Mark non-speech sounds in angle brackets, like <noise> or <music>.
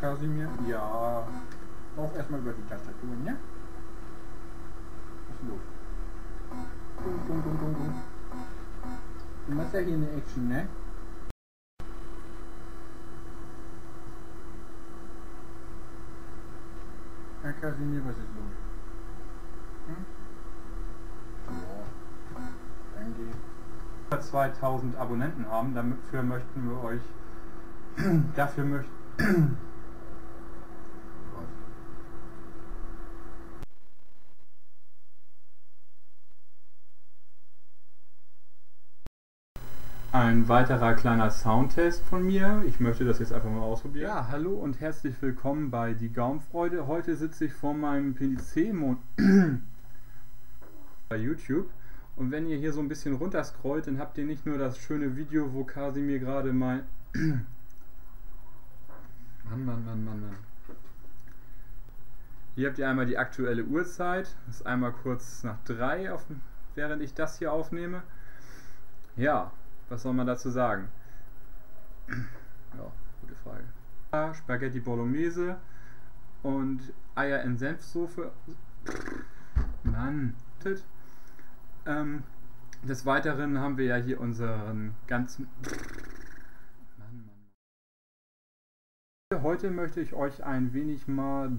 Kasimir? Ja. Auch erstmal über die Tastaturen, ja? Was ist los? Dum, dum, dum, dum, dum. Du machst ja hier eine Action, ne? Herr Kasimir, was ist los? Hm? Ja. Danke. 2000 Abonnenten haben, dafür möchten wir euch <clears throat> dafür möchten <clears throat> Ein weiterer kleiner Soundtest von mir. Ich möchte das jetzt einfach mal ausprobieren. Ja, hallo und herzlich willkommen bei Die Gaumfreude. Heute sitze ich vor meinem PC <clears throat> bei YouTube. Und wenn ihr hier so ein bisschen runterscrollt, dann habt ihr nicht nur das schöne Video, wo Kasimir gerade mein... <clears throat> Mann, Mann, Mann, Mann, Mann. Hier habt ihr einmal die aktuelle Uhrzeit. Das ist einmal kurz nach drei, auf, während ich das hier aufnehme. Ja, was soll man dazu sagen? Ja, gute Frage. Spaghetti Bolognese und Eier in Senfsoße. Mann. Ähm, des Weiteren haben wir ja hier unseren ganzen. Mann, Mann. Heute möchte ich euch ein wenig mal